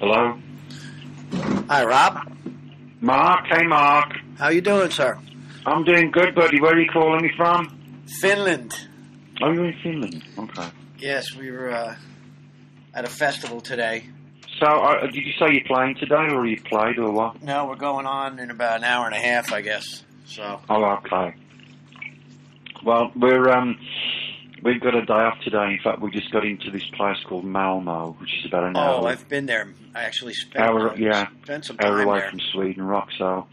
Hello? Hi, Rob. Mark, hey Mark. How you doing, sir? I'm doing good, buddy. Where are you calling me from? Finland. Oh, you're in Finland. Okay. Yes, we were uh, at a festival today. So, uh, did you say you're playing today, or you played, or what? No, we're going on in about an hour and a half, I guess. So, Oh, okay. Well, we're um, we've got a day off today. In fact, we just got into this place called Malmo, which is about an hour. oh, hour, I've been there. I actually spent hour, yeah, spent some hour time away there. from Sweden Rock. So,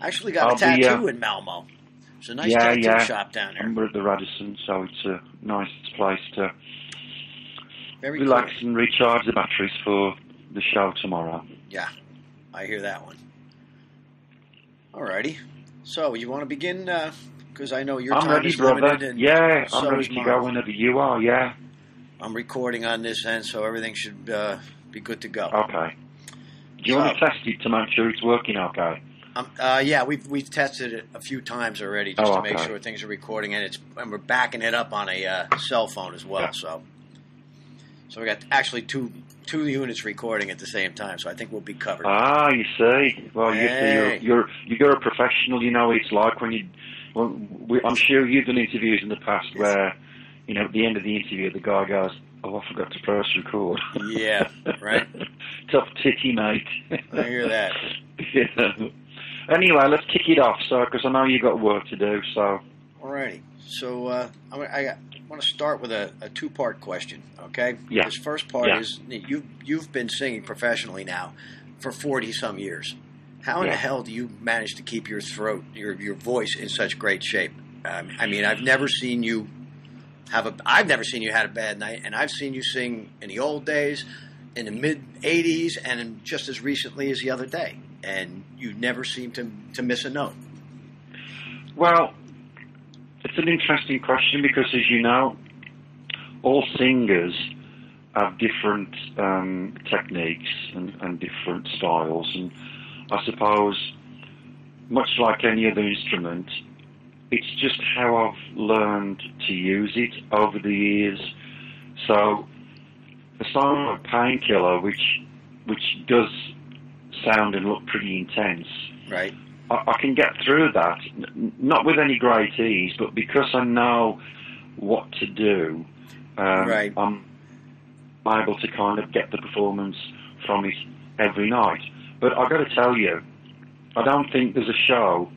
I actually got I'll a tattoo be, uh, in Malmo. It's a nice yeah, tattoo yeah. shop down there. and we're at the Radisson, so it's a nice place to Very relax cool. and recharge the batteries for the show tomorrow. Yeah, I hear that one. Alrighty. So, you want to begin? Because I know your I'm time ready, is brother. limited. Yeah, so I'm ready to go whenever you are. Yeah. I'm recording on this end, so everything should uh, be good to go. Okay. Do you want to test it to make sure it's working okay? Um, uh, yeah, we've we've tested it a few times already just Oh, to make sure things are recording, and it's and we're backing it up on a uh, cell phone as well. Yeah. So, so we got actually two two units recording at the same time. So I think we'll be covered. Ah, you see. Well, you see, you're, you're you're a professional. You know it's like when you. Well, we, I'm sure you've done interviews in the past where, you know, at the end of the interview, the guy goes, "Oh, I forgot to press record." Yeah, right. Tough titty, mate. I hear that. yeah. Anyway, let's kick it off, sir, because I know you've got work to do. So, Alrighty. So uh, I, I want to start with a, a two part question. Okay. Yeah. This first part Yeah. is you you've been singing professionally now for forty some years. How in Yeah. the hell do you manage to keep your throat, your your voice in such great shape? Um, I mean, I've never seen you have a. I've never seen you had a bad night, and I've seen you sing in the old days, in the mid '80s, and in just as recently as the other day, and you never seem to to miss a note. well, it's an interesting question because, as you know, all singers have different um, techniques and, and different styles, and I suppose, much like any other instrument, it's just how I've learned to use it over the years. So, a song like Painkiller, which which does sound and look pretty intense, Right. I, I can get through that, n- not with any great ease, but because I know what to do, um, Right. I'm able to kind of get the performance from it every night. But I've got to tell you, I don't think there's a show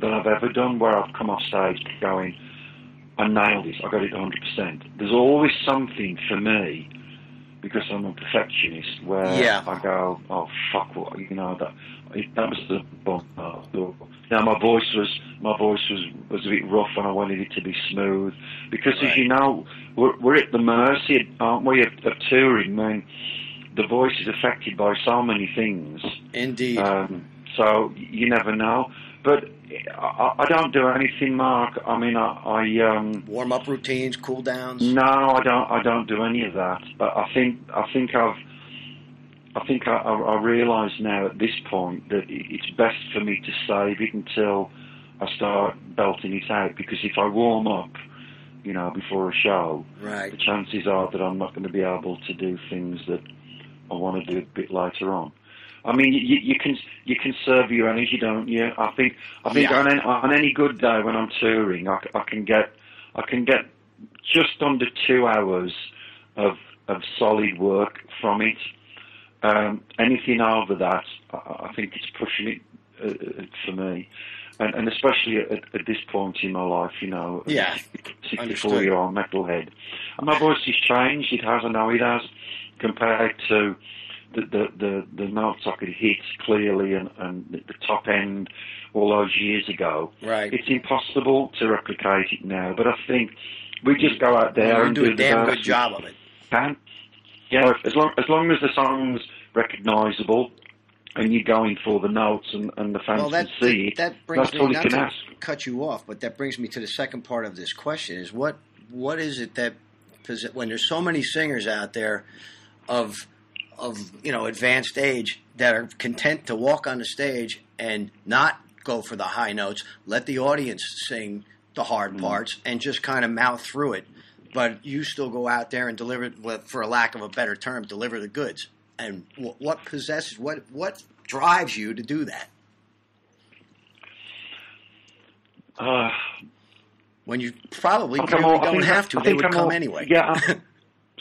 that I've ever done where I've come off stage going, I nailed it, I got it 100%. There's always something for me, because I'm a perfectionist, where Yeah. I go, oh fuck, what, you know, that that was the bump. uh, Now my voice was my voice was was a bit rough, and I wanted it to be smooth. Because Right. as you know, we're, we're at the mercy, aren't we, of, of touring? I mean, the voice is affected by so many things. Indeed. Um, so you never know. But I, I don't do anything, Mark. I mean, I, I um, Warm up routines, cool downs. no, I don't. I don't do any of that. But I think I think I've I think I, I, realise now at this point that it's best for me to save it until I start belting it out. Because if I warm up, you know, before a show, Right. the chances are that I'm not going to be able to do things that I want to do a bit later on. I mean, you, you can you can serve your energy, don't you? I think I think Yeah. on, any, on any good day when I'm touring, I, I can get I can get just under two hours of of solid work from it. Um, anything over that, I, I think it's pushing it uh, uh, for me, and, and especially at, at this point in my life, you know, Yeah, 64 year old metalhead. And my voice has changed. It has. I know it has, compared to the the the, the notes I could hit clearly and, and the top end all those years ago. Right. It's impossible to replicate it now. But I think we just go out there and do a damn good job of it. can. Yeah, as long as long as the song's recognisable and you're going for the notes and, and the fans Well, that can see it, that brings that's me all you can to ask. cut you off, but that brings me to the second part of this question: is what what is it that when there's so many singers out there of of you know advanced age that are content to walk on the stage and not go for the high notes, let the audience sing the hard Mm. parts, and just kind of mouth through it. But you still go out there and deliver, for a lack of a better term, deliver the goods. and what possesses what what drives you to do that Uh, when you probably I think all- don't have to? I They would I'm come all- anyway. Yeah. I'm-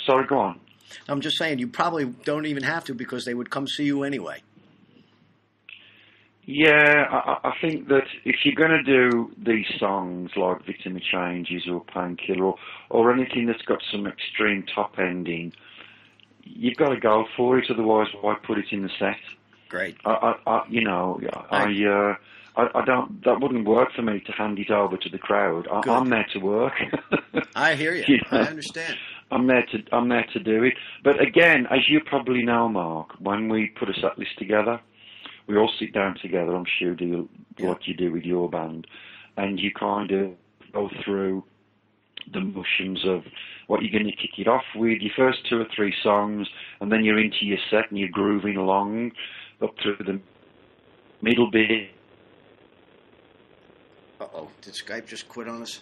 sorry, go on. I'm just saying you probably don't even have to because they would come see you anyway. Yeah, I, I- I think that if you're going to do these songs like Victim of Changes or Painkiller or, or anything that's got some extreme top ending, you've got to go for it. Otherwise, why put it in the set? Great. I, I, I you know, I, uh, I, I don't. That wouldn't work for me to hand it over to the crowd. I, I'm there to work. I hear you. Yeah. I understand. I'm there to I'm there to do it. But again, as you probably know, Mark, when we put a set list together, we all sit down together. I'm sure do what you do with your band, and you kind of go through the motions of what you're going to kick it off with, your first two or three songs, and then you're into your set and you're grooving along up through the middle bit. Uh oh. Did Skype just quit on us?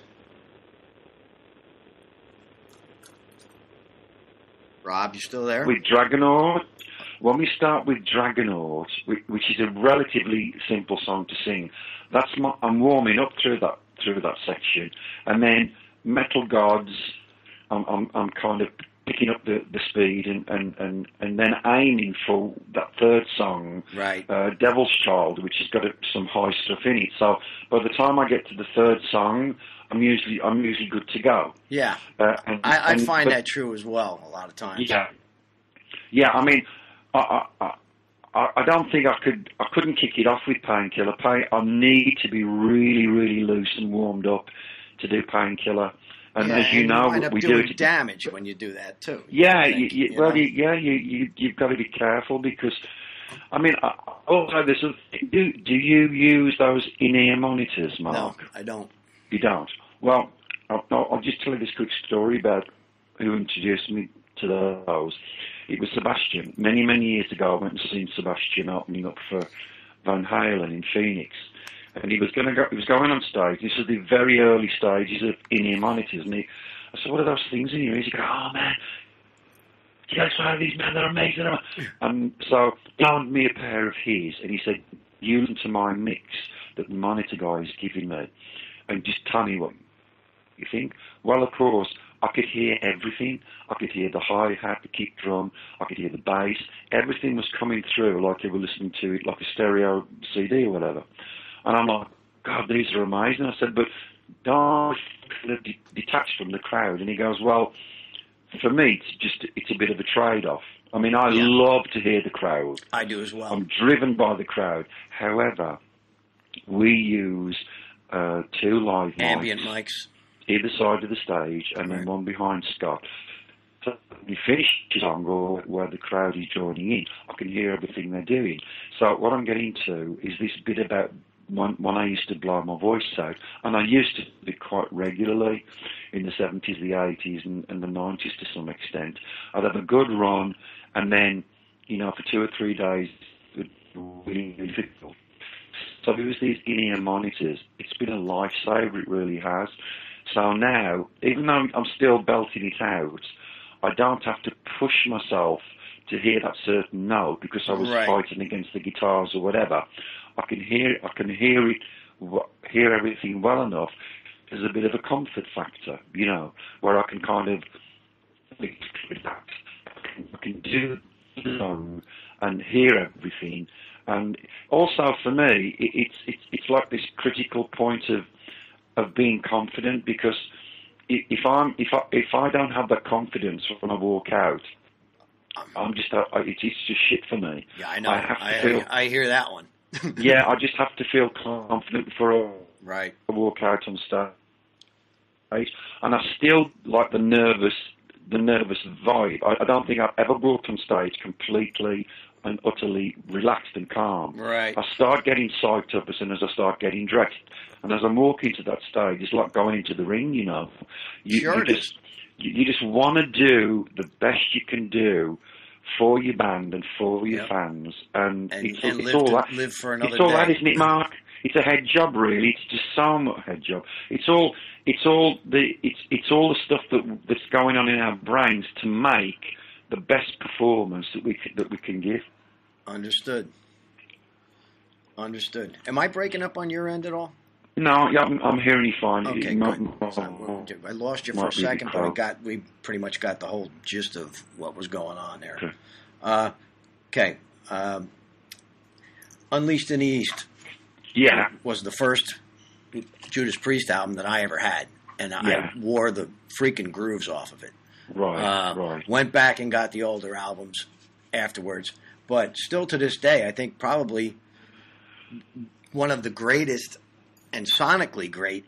Rob, you still there? with Dragonaut. When we start with Dragonaut, whi- which is a relatively simple song to sing, that's my, I'm warming up through that through that section, and then Metal Gods, I'm I'm, I'm kind of picking up the, the speed and, and, and, and then aiming for that third song, Right. uh, Devil's Child, which has got a, some high stuff in it. So by the time I get to the third song, I'm usually I'm usually good to go. Yeah. Uh, and, I, I and- find but- that true as well a lot of times. yeah, yeah. I mean, I, I, I- I, don't think I could. I couldn't kick it off with painkiller. Pain. I need to be really, really loose and warmed up to do painkiller. And Yeah, as you and know, up we do it. damage when you do that too. Yeah, you, think, you, you well, you, yeah, you, you, you've got to be careful because, I mean, also this. is- Do, do you use those in-ear monitors, Mark? No, I don't. You don't. Well, I'll, I'll just tell you this quick story about who introduced me to those. It was Sebastian. Many, many years ago, I went and seen Sebastian opening up for Van Halen in Phoenix, and he was going to go. He was going on stage. This is the very early stages of in-ear monitors, and he. I said, "What are those things in your ears?" He goes, "Oh man." Do you guys find these men? They're amazing. And so he loaned me a pair of his, and he said, "You listen to my mix that the monitor guy is giving me, and just tell me what you think." Well, of course, I could hear everything. I could hear the hi hat, the kick drum. I could hear the bass. Everything was coming through like you were listening to it like a stereo CD or whatever. And I'm like, God, these are amazing. I said, but don't feel de- detached from the crowd. And he goes, well, for me, it's just it's a bit of a trade-off. I mean, I Yeah. love to hear the crowd. I do as well. I'm driven by the crowd. However, we use uh, two live mics Ambient mics. either side of the stage and then one behind Scott. So we finish the song or where the crowd is joining in, I can hear everything they're doing. So what I'm getting to is this bit about when, when I used to blow my voice out, and I used to do it quite regularly in the 70s, the 80s, and, and the 90s to some extent. I'd have a good run, and then, you know, for two or three days, it would be really difficult. So it was these in-ear monitors. It's been a lifesaver, it really has. So now, even though I'm still belting it out, I don't have to push myself to hear that certain note because I was Right. fighting against the guitars or whatever. I can hear, I can hear it, hear everything well enough. There's a bit of a comfort factor, you know, where I can kind of relax. I can do the song and hear everything. And also for me, it, it's it's it's like this critical point of of being confident because if I'm if I if I don't have that confidence when I walk out, I'm just uh, it's it's just shit for me. Yeah, I know. I have to I, feel- I hear that one. Yeah, I just have to feel confident before I Right. walk out on stage, and I still like the nervous the nervous vibe. I, I don't think I've ever walked on stage completely and utterly relaxed and calm. Right. I start getting psyched up as soon as I start getting dressed. And as I'm walking to that stage, it's like going into the ring, you know. You, Sure you just, You, you just want to do the best you can do for your band and for your Yep. fans. And, And, it's, and it's live, all that. live for another It's all day. that, isn't it, Mark? It's a head job, really. It's just so much head job. It's all, it's all the, it's, it's all the stuff that that's going on in our brains to make the best performance that we can, that we can give. Understood. Understood. Am I breaking up on your end at all? No, yeah, I'm, I'm hearing you fine. Okay, might- good. So, I lost you for a might be the second, but I got we pretty much got the whole gist of what was going on there. Okay. Uh, okay. Um, Unleashed in the East Yeah, was the first Judas Priest album that I ever had, and I wore the freaking grooves off of it. right, Uh, right. Went back and got the older albums afterwards, but still to this day, I think probably one of the greatest and sonically great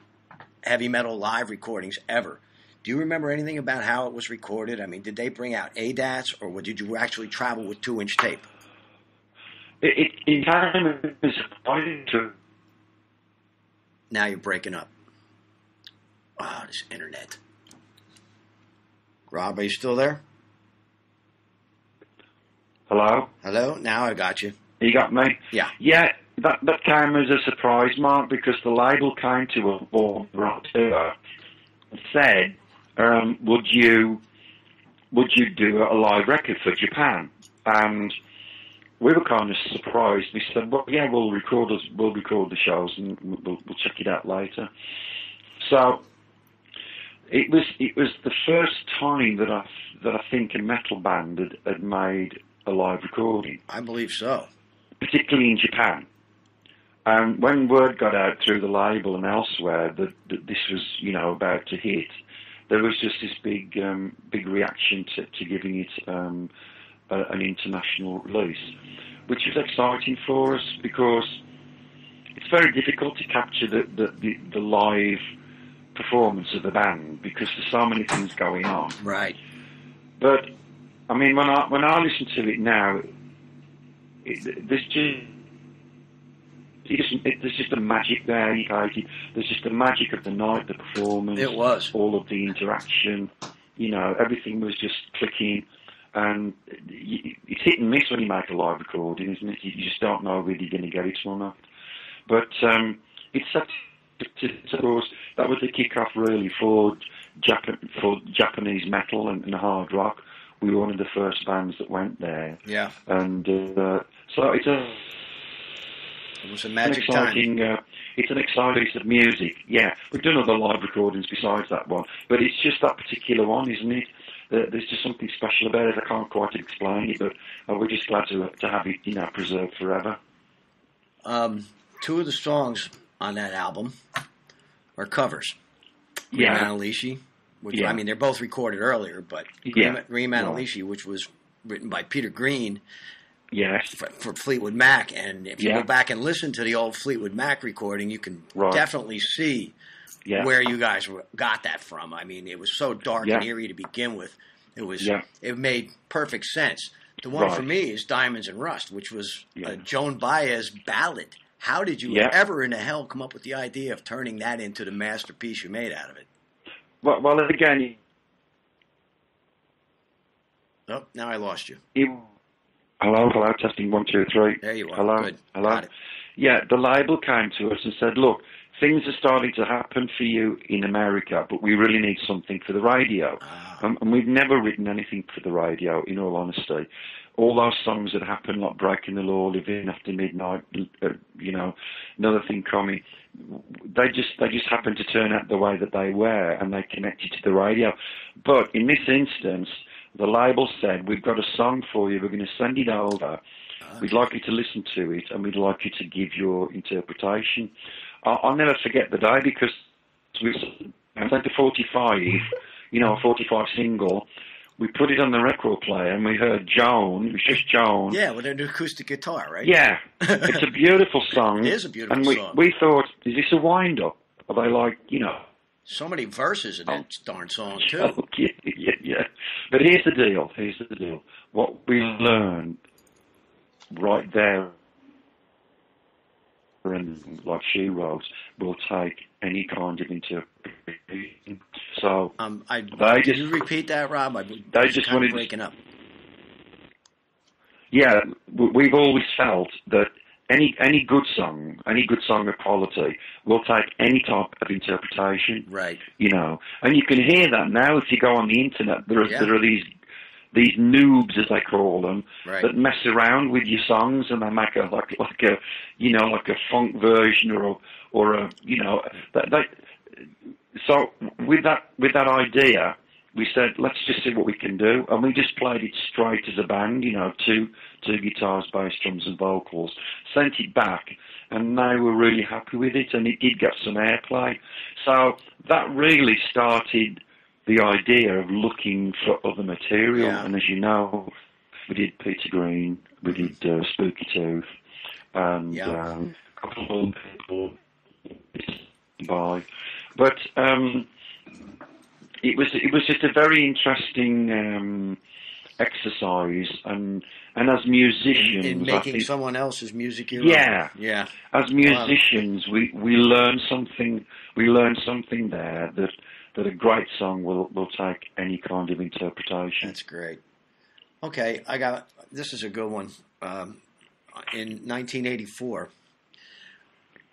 heavy metal live recordings ever. Do you remember anything about how it was recorded? I mean, did they bring out ADATs, or did you actually travel with two-inch tape? It, it, in time, it's surprising to Now you're breaking up. Ah, this internet. Rob, are you still there? hello. Hello. Now I got you. You got me? Yeah. Yeah, that that came as a surprise, Mark, because the label came to us or brought to her and said, um, "Would you would you do a live record for Japan?" And we were kind of surprised. We said, "Well, yeah, we'll record us, we'll record the shows and we'll, we'll check it out later." So it was it was the first time that I that I think a metal band had, had made a live recording I believe so. particularly in Japan. And when word got out through the label and elsewhere that, that this was, you know, about to hit, there was just this big, um, big reaction to, to giving it um, a, an international release, which was exciting for us because it's very difficult to capture the, the, the, the live performance of the band because there's so many things going on. Right. But I mean, when I when I listen to it now, it, there's just it there's just a magic there. You know, there's just the magic of the night, the performance, It was. all of the interaction. You know, everything was just clicking, and it's hit and miss when you make a live recording, isn't it? You, just don't know whether you're going to get it or not. But um, it's such. Of course, that was the kick-off really for Japan, for Japanese metal and, and hard rock. We were one of the first bands that went there, Yeah. and uh, so it's a It was a an magic time. exciting. Uh, it's an exciting piece of music. Yeah, we've done other live recordings besides that one, but it's just that particular one, isn't it? Uh, there's just something special about it. I can't quite explain it, but uh, we're just glad to to have it, you know, preserved forever. Um, two of the songs on that album are covers. Yeah, Manalishi, which Yeah. I mean they're both recorded earlier, but Yeah. Green Right. Manalishi, which was written by Peter Green yes, for, for Fleetwood Mac, and if you Yeah. go back and listen to the old Fleetwood Mac recording, you can Right. definitely see yeah, where you guys got that from. I mean, it was so dark and eerie to begin with. It was Yeah. it made perfect sense. The one Right. for me is Diamonds and Rust, which was Yeah. a Joan Baez ballad. How did you Yeah. ever in the hell come up with the idea of turning that into the masterpiece you made out of it? Well, well again, Oh, now I lost you. hello, hello, testing one, two, three. There you are. Hello, Good. hello. Yeah, the label came to us and said, look, things are starting to happen for you in America, but we really need something for the radio. Ah. Um, and we've never written anything for the radio, in all honesty. All those songs that happen, like Breaking the Law, Living After Midnight, uh, you know, Another Thing Coming, they just they just happen to turn out the way that they were, and they connected to the radio. But in this instance, the label said, we've got a song for you, we're going to send it over. We'd like you to listen to it, and we'd like you to give your interpretation. I'll, I'll never forget the day because we sent the 45, you know, a 45 single. We put it on the record player, and we heard Joan. It was just Joan. Yeah, with an acoustic guitar, right? Yeah, it's a beautiful song. It is a beautiful and we, song. we thought, is this a wind up? Are they like, you know, So many verses in that Oh. darn song too. Yeah, yeah, yeah. But here's the deal. Here's the deal. What we learned right there, and like she wrote, will take any kind of interpretation. So Um, I They just- you repeat that, Rob? I, They just wanted- breaking up. yeah, we've always felt that any any good song, any good song of quality, will take any type of interpretation. Right. you know. And you can hear that now if you go on the internet. There are Yeah. there are these these noobs, as they call them, Right. that mess around with your songs and they make a like like a you know like a funk version or a, or a you know that, that so with that with that idea we said let's just see what we can do and we just played it straight as a band you know two two guitars bass drums and vocals sent it back and they were really happy with it and it did get some airplay so that really started the idea of looking for other material Yeah. and as you know we did Peter Green we did uh, Spooky Tooth and Yeah. um, a couple of people by. But um, it was it was just a very interesting um, exercise, and and as musicians, in I making think- someone else's music. Yeah. yeah, as musicians, we we learn something. We learn something there that that a great song will will take any kind of interpretation. that's great. Okay, I got this is a good one. Um, in 1984,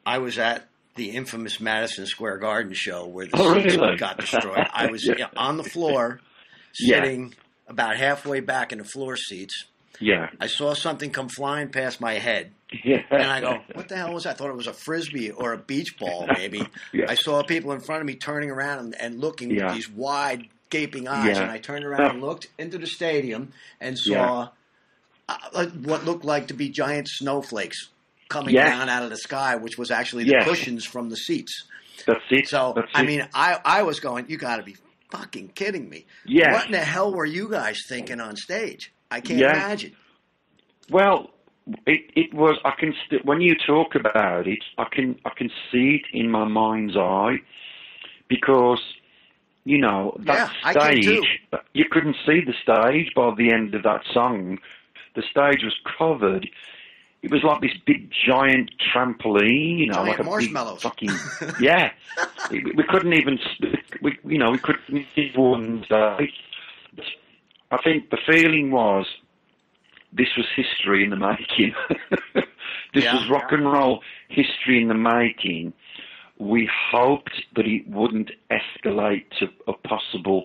I was at the infamous Madison Square Garden show where the Oh, seats really? got destroyed. I was Yeah. yeah, on the floor, Yeah. sitting about halfway back in the floor seats. Yeah, I saw something come flying past my head, yeah. and I go, "What the hell was that?" I thought it was a frisbee or a beach ball, maybe. I saw people in front of me turning around and, and looking Yeah. with these wide, gaping eyes, Yeah. and I turned around and looked into the stadium and saw uh, what looked like to be giant snowflakes coming down out of the sky, which was actually the Yes. cushions from the seats. That's it. So That's I mean, I I was going, "You got to be fucking kidding me!" Yeah. What in the hell were you guys thinking on stage? I can't imagine. Well, it it was. I can st- when you talk about it, I can I can see it in my mind's eye because you know that Yeah, I can too. stage. You couldn't see the stage by the end of that song. The stage was covered. It was like this big giant trampoline, you know, Giant like a big marshmallows. fucking yeah. we, couldn't even, we, you know, we couldn't see one. I think the feeling was this was history in the making. this Yeah. was rock and roll history in the making. We hoped that it wouldn't escalate to a possible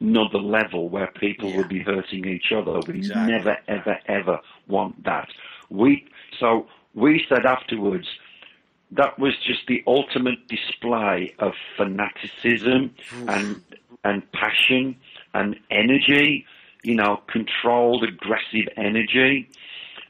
another level where people Yeah. would be hurting each other. We Exactly. never, ever, ever want that. We so we said afterwards that was just the ultimate display of fanaticism and and passion and energy, you know, controlled aggressive energy.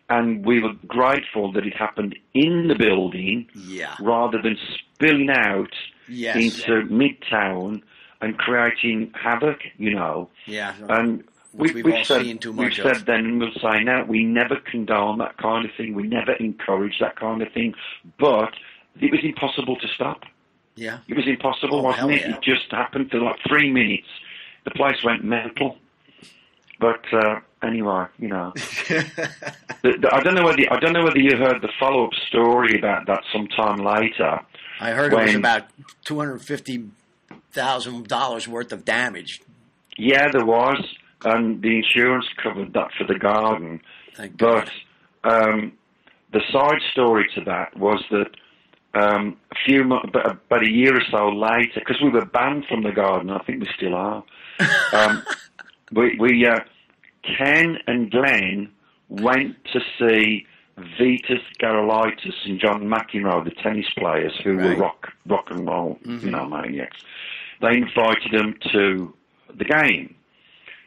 And we were grateful that it happened in the building Yeah. rather than spilling out Yes. into midtown and creating havoc, you know. Yeah. And Which we, all said, seen too we've of. said then, and we'll say now, we never condone that kind of thing. We never encourage that kind of thing. But it was impossible to stop. yeah. It was impossible, Oh, wasn't it? yeah. It just happened for like three minutes. The place went mental. But uh, anyway, you know, the, the, I don't know whether I don't know whether you heard the follow-up story about that sometime later. I heard it was about two hundred fifty thousand dollars worth of damage. Yeah, there was, and the insurance covered that for the garden. Thank But um, the side story to that was that um, a few about a year or so later, because we were banned from the garden, I think we still are. Um, we, we uh, Ken and Glenn went to see Vitas Gerulaitis and John McEnroe, the tennis players who Right. were rock rock and roll, Mhm. you know, maniacs. They invited them to the game.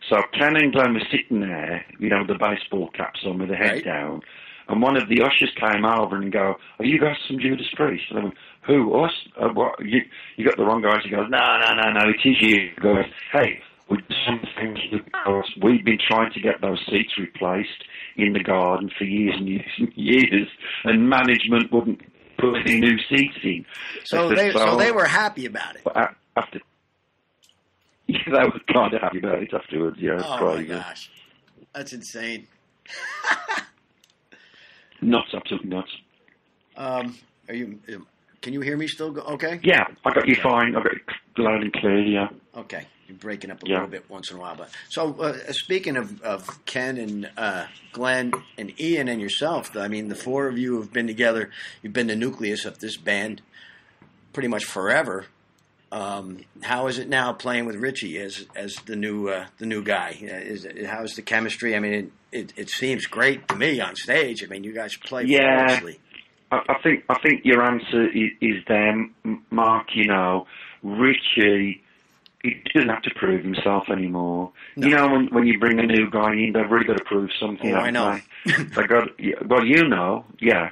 So Ken and Glenn were sitting there, you know, with the baseball caps on, with their head Right. down, and one of the ushers came over and go, "Are you guys from Judas Priest?" And I went, "Who? Us? Uh, what? You, you got the wrong guys." He goes, "No, no, no, no, it is you." He goes, "Hey, we just want to thank you because we've been trying to get those seats replaced in the garden for years and years and years, and management wouldn't put any new seats in." so they so they were happy about it. after, yeah, they were kind of happy about it afterwards. Yeah, Oh my crazy. gosh, that's insane. Nuts, absolutely nuts. Um, are you? um, Can you hear me still? Go, okay. Yeah, I got you fine. I got you loud and clear. Yeah. Okay, you're breaking up a Yeah. little bit once in a while, but so uh, speaking of, of Ken and uh, Glenn and Ian and yourself, I mean, the four of you have been together. You've been the nucleus of this band pretty much forever. Um, how is it now playing with Richie as as the new uh, the new guy? Uh, Is how's the chemistry? I mean, it, it, it seems great to me on stage. I mean, you guys play Yeah. I, I think I think your answer is, is there, Mark. You know, Richie. He doesn't have to prove himself anymore. You know, when when you bring a new guy in, they've really got to prove something. Oh, I know. They? they got well, you know, yeah,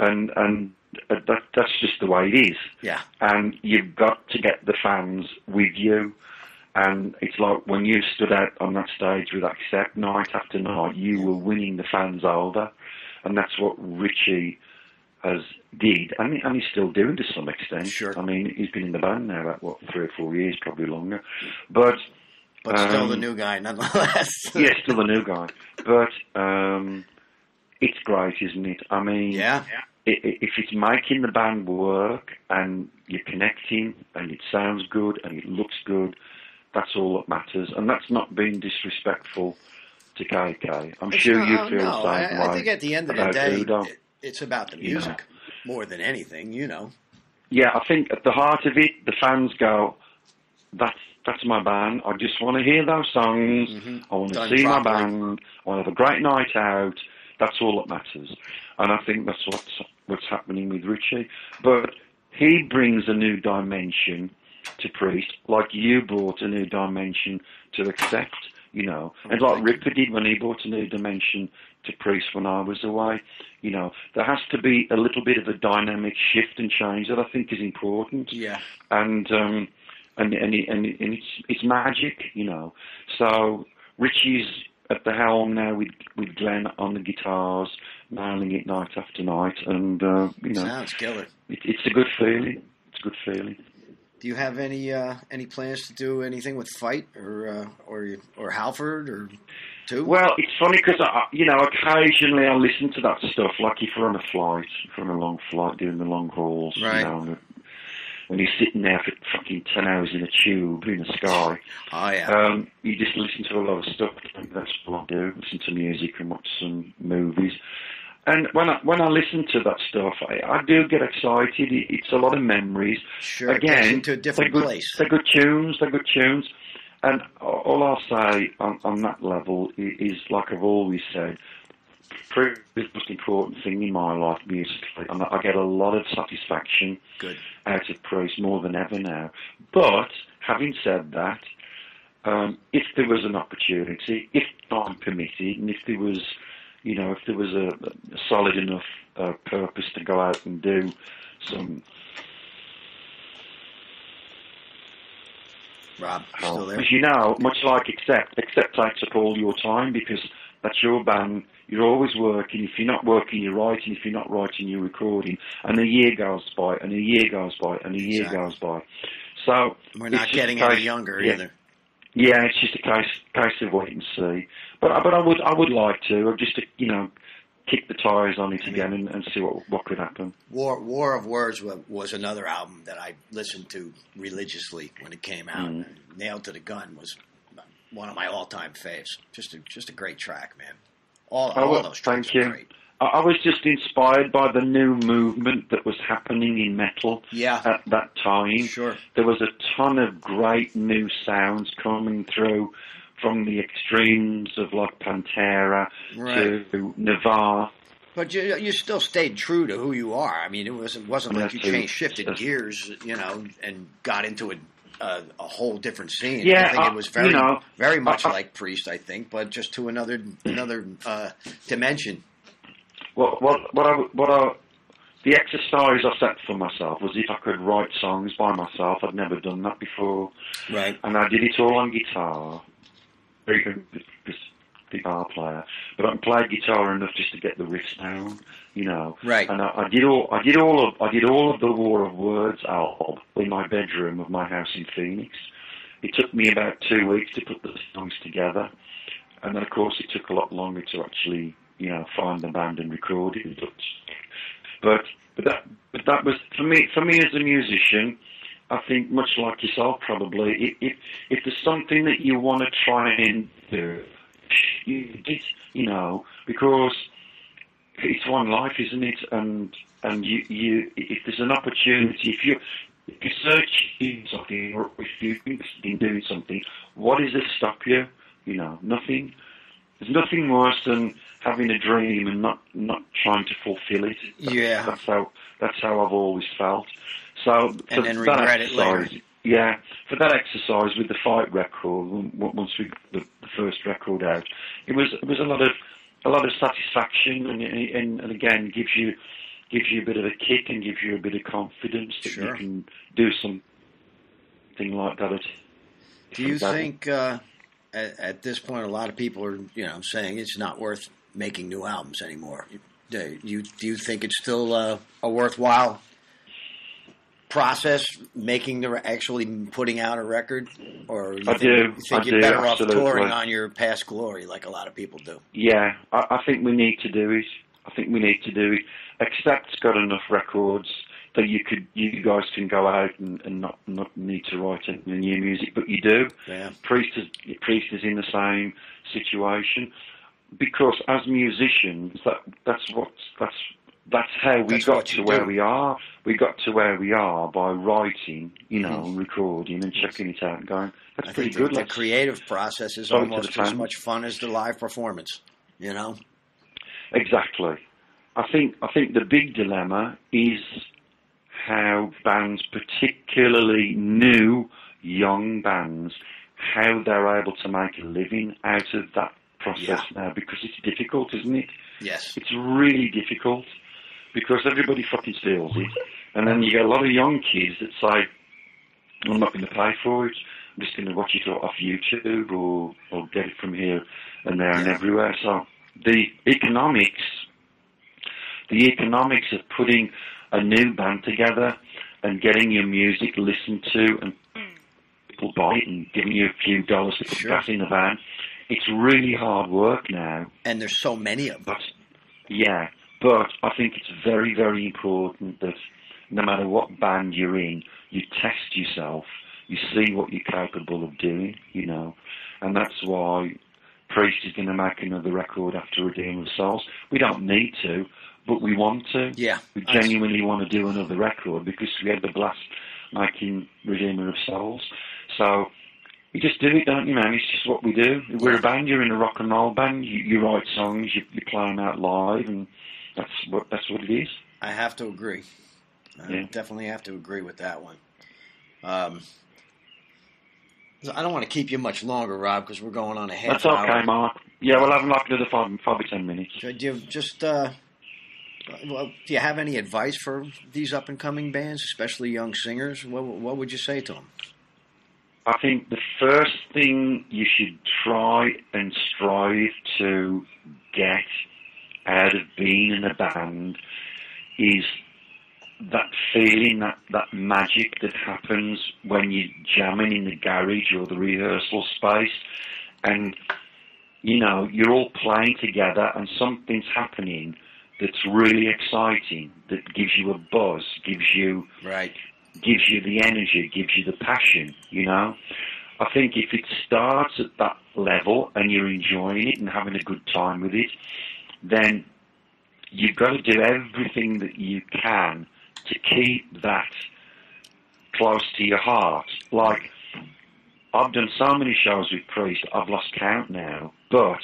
and and uh, that that's just the way it is. Yeah. and you've got to get the fans with you. And it's like when you stood out on that stage with Accept night after night, you were winning the fans over, and that's what Richie has did, and, and he's still doing to some extent. Sure. I mean, he's been in the band now about what three or four years, probably longer, but But still Um, the new guy, nonetheless. yeah, still the new guy. But um, it's great, isn't it? I mean, yeah. if it's making the band work and you're connecting and it sounds good and it looks good, that's all that matters. And that's not being disrespectful to KK. I'm It's sure not- you oh, feel no, the same I, way. I think at the end of the day, Udo. It, it's about the Yeah. music more than anything. You know. yeah, I think at the heart of it, the fans go, "That's that's my band. I just want to hear those songs. I want to Mm-hmm. See my band. I want to have a great night out. That's all that matters." And I think that's what's what's happening with Richie. But he brings a new dimension to Priest, like you brought a new dimension to Accept. You know, and like Ripper did when he brought a new dimension to Priest when I was away. You know, there has to be a little bit of a dynamic shift and change that I think is important Yeah. and um, and and, and, and it's it's magic, you know. So Richie's at the helm now with with Glenn on the guitars, nailing it night after night, and uh, you know, Sounds killer. it, it's a good feeling. It's a good feeling. Do you have any uh, any plans to do anything with Fight or uh, or or Halford or two? Well, it's funny because I, you know, occasionally I listen to that stuff. Like if we're on a flight, if we're on a long flight, doing the long hauls, Right. you know, when you're sitting there for fucking ten hours in a tube in the sky. oh yeah. Um, you just listen to a lot of stuff. That's what I do. Listen to music and watch some movies. And when I when I listen to that stuff, I, I do get excited. It's a lot of memories. Sure, Again, to a different they're good, place. They're good tunes. They're good tunes. And all I'll say on, on that level is, like I've always said, is the most important thing in my life musically, and I get a lot of satisfaction Good. out of Priest more than ever now. But having said that, um, if there was an opportunity, if time permitted, and if there was, you know, if there was a, a solid enough uh, purpose to go out and do some, Rob, still there? as you know, much like Accept, Accept takes up all your time because that's your band. You're always working. If you're not working, you're writing. If you're not writing, you're recording. And a year goes by, and a year goes by, and a year Exactly. goes by. So We're not getting a any younger yeah. either. Yeah, it's just a case case of wait and see. But but I would I would like to I'm just to, you know kick the tires on it again and, and see what what could happen. War War of Words was another album that I listened to religiously when it came out. Mhm. Nailed to the Gun was one of my all time faves. Just a just a great track, man. All, Oh, all well, those tracks thank are you. great. I, I was just inspired by the new movement that was happening in metal Yeah, at that time. sure. There was a ton of great new sounds coming through from the extremes of like Pantera Right. to Nirvana. But you you still stayed true to who you are. I mean, it wasn't wasn't like you changed shifted gears, you know, and got into a a, a whole different scene. Yeah, I think uh, it was very you know, very much uh, uh, like Priest, I think, but just to another another uh, dimension. What what what I what I the exercise I set for myself was if I could write songs by myself. I'd never done that before, Right. and I did it all on guitar. Very good guitar player, but I played guitar enough just to get the riffs down, you know. Right. And I, I did all I did all of I did all of the War of Words album in my bedroom of my house in Phoenix. It took me about two weeks to put the songs together, and then of course it took a lot longer to actually you know find the band and record it. But but but that but that was for me for me as a musician. I think much like yourself, probably if if, if there's something that you want to try and do, you you know because it's one life, isn't it? And and you you if there's an opportunity, if you if you're searching something or if you're interested in doing something, what is it stop you? You know, nothing. There's nothing worse than having a dream and not not trying to fulfill it. That's, Yeah. that's how that's how I've always felt. So for then that regret it later. exercise- Yeah, for that exercise with the fight record, once we got the, the first record out, it was it was a lot of a lot of satisfaction and and, and again gives you gives you a bit of a kick and gives you a bit of confidence that Sure. you can do something like that. At Do you level. think uh, at, at this point a lot of people are you know saying it's not worth making new albums anymore? Do you do you think it's still uh, a worthwhile process making the actually putting out a record, or you I think, do. you think I you're do, better off touring on your past glory like a lot of people do? Yeah, I, I think we need to do it. I think we need to do it. Accept's got enough records that you could, you guys can go out and, and not not need to write any new music, but you do. Yeah. Priest is Priest is in the same situation because as musicians, that that's what that's that's how we That's got to where do. we are. We got to where we are by writing, you know, Mhm. recording and checking it out and going. That's I pretty good. the, the creative process is Throw it to almost as much fun as the live performance. You know, Exactly. I think I think the big dilemma is how bands, particularly new young bands, how they're able to make a living out of that process now because it's difficult, isn't it? yes, It's really difficult because everybody fucking steals it, and then you get a lot of young kids that say, "I'm not going to pay for it. I'm just going to watch it off YouTube or or get it from here and there and everywhere." So the economics, the economics of putting a new band together and getting your music listened to and people buy it and giving you a few dollars to put Sure. gas in the van, it's really hard work now. and there's so many of them. But yeah, but I think it's very, very important that no matter what band you're in, you test yourself. You see what you're capable of doing, you know, and that's why Priest is going to make another record after Redeemer of Souls. We don't need to, but we want to. Yeah, We genuinely want to do another record because we had the blast making Redeemer of Souls. So you just do it, don't you, man? It's just what we do. We're a band. You're in a rock and roll band. You, you write songs. You, you play them out live, and that's what that's what it is. I have to agree. I Yeah. definitely have to agree with that one. Um, I don't want to keep you much longer, Rob, because we're going on a half That's hour. okay, Mark. Yeah, we'll have like another five, five or ten minutes. So do you just uh, well, do you have any advice for these up and coming bands, especially young singers? What what would you say to them? I think the first thing you should try and strive to get out of being in a band is that feeling, that, that magic that happens when you're jamming in the garage or the rehearsal space and, you know, you're all playing together and something's happening that's really exciting, that gives you a buzz, gives you Right. gives you the energy, gives you the passion, you know. I think if it starts at that level and you're enjoying it and having a good time with it, then you've got to do everything that you can to keep that close to your heart. Like, I've done so many shows with Priest, I've lost count now, but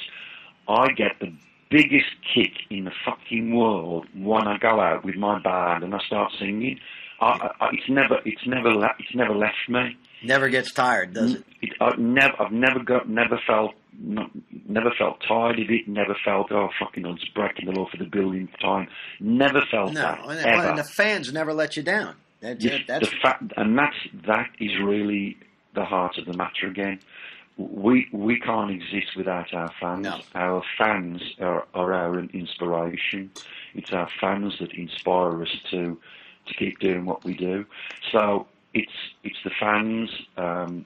I get the biggest kick in the fucking world when I go out with my band and I start singing. I, I, it's never, it's never, it's never left me. Never gets tired, does it? It, I've never, I've never got, never felt, not, never felt tired of it. Never felt, oh fucking, I'm just breaking the law for the billionth time. Never felt No, that and, ever. and the fans never let you down. That's Yes. That's the fact, and that's that is really the heart of the matter again. We we can't exist without our fans. No. Our fans are, are our inspiration. It's our fans that inspire us to to keep doing what we do. So it's it's the fans um,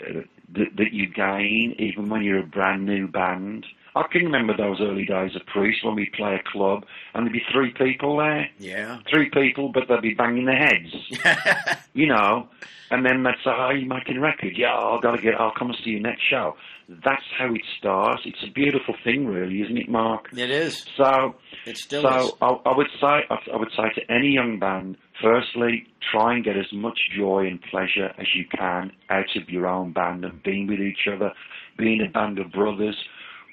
uh, that, that you gain even when you're a brand new band. I can remember those early days of Priest when we play a club and there'd be three people there yeah. three people, but they'd be banging their heads, you know. And then they'd say, "Oh, you making a record? Yeah, I've got to get. I'll come and see you next show." That's how it starts. It's a beautiful thing, really, isn't it, Mark? it is. So, It still is. so I, I would say, I, I would say to any young band, firstly, try and get as much joy and pleasure as you can out of your own band and being with each other, being a band of brothers,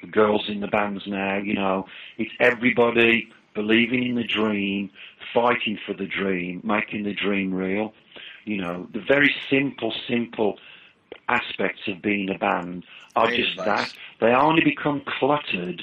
the girls in the bands now, you know, it's everybody believing in the dream, fighting for the dream, making the dream real. You know, the very simple, simple aspects of being a band are Great just advice. that. They only become cluttered,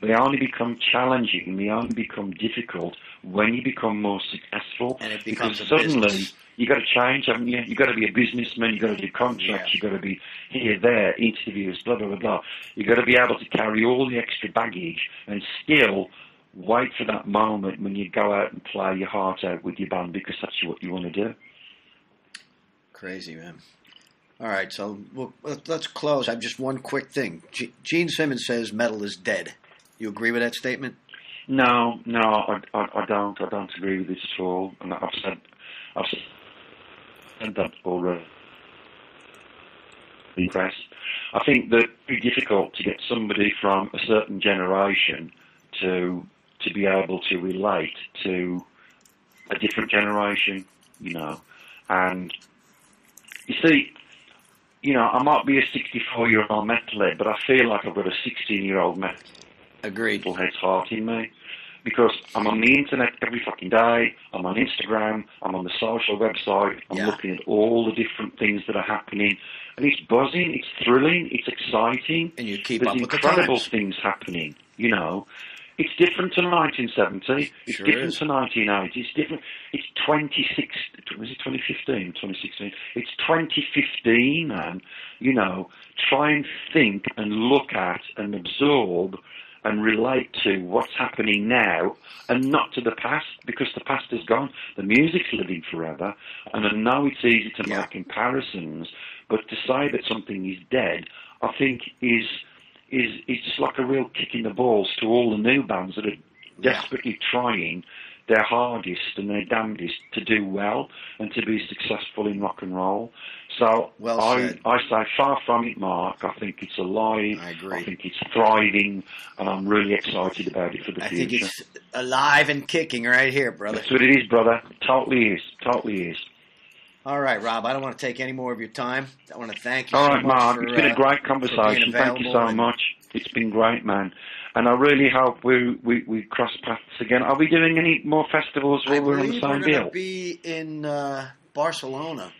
they only become challenging, they only become difficult when you become more successful. And it becomes because suddenly business. you got to change, haven't you? You got to be a businessman. You got to do contracts. Yeah. You got to be here, there, interviews, blah blah blah blah. You got to be able to carry all the extra baggage and still wait for that moment when you go out and play your heart out with your band because that's what you want to do. Crazy man. All right, so we'll, let's close. I have just one quick thing. G- Gene Simmons says metal is dead. You agree with that statement? No, no, I, I, I don't. I don't agree with this at all. And I've said, I've said that already. Press. I think that it'd be difficult to get somebody from a certain generation to to be able to relate to a different generation, you know. And you see, you know, I might be a 64 year old metalhead, but I feel like I've got a 16 year old metal Agreed. head's heart in me because I'm on the internet every fucking day. I'm on Instagram. I'm on the social website. I'm Yeah. looking at all the different things that are happening, and it's buzzing. It's thrilling. It's exciting. And you keep There's up with the incredible times. things happening. You know, it's different to 1970. It's Sure different is. to 1980. It's different. It's 26. Was it 2015? 2016? It's 2015, man. You know, try and think and look at and absorb and relate to what's happening now and not to the past because the past is gone. The music's living forever and I know it's easy to make comparisons, but to say that something is dead, I think is is is just like a real kick in the balls to all the new bands that are desperately trying their hardest and their damnedest to do well and to be successful in rock and roll. So Well I. I say far from it, Mark. I think it's alive. I agree. I think it's thriving, and I'm really excited about it for the future. I think it's alive and kicking right here, brother. That's what it is, brother. Totally is. Totally is. All right, Rob. I don't want to take any more of your time. I want to thank you All so right, Mark. for, it's been uh, a great conversation. Thank you so and- much. It's been great, man. And I really hope we we, we cross paths again. Are we doing any more festivals while we're on the same we're going to be in uh, Barcelona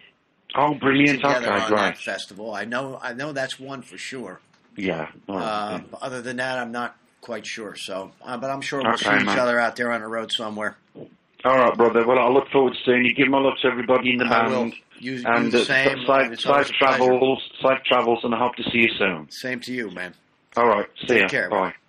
oh, brilliant. together Okay, on great. that festival. I know. I know that's one for sure. Yeah. right, Uh, yeah. Other than that, I'm not quite sure. So, uh, but I'm sure we'll Okay, see each other out there on the road somewhere. All right, brother. Well, I look forward to seeing you. Give my love to everybody in the I band. will. You, And uh, same. safe, safe travels, safe travels, and I hope to see you soon. Same to you, man. All right, see Take ya. care, Bye.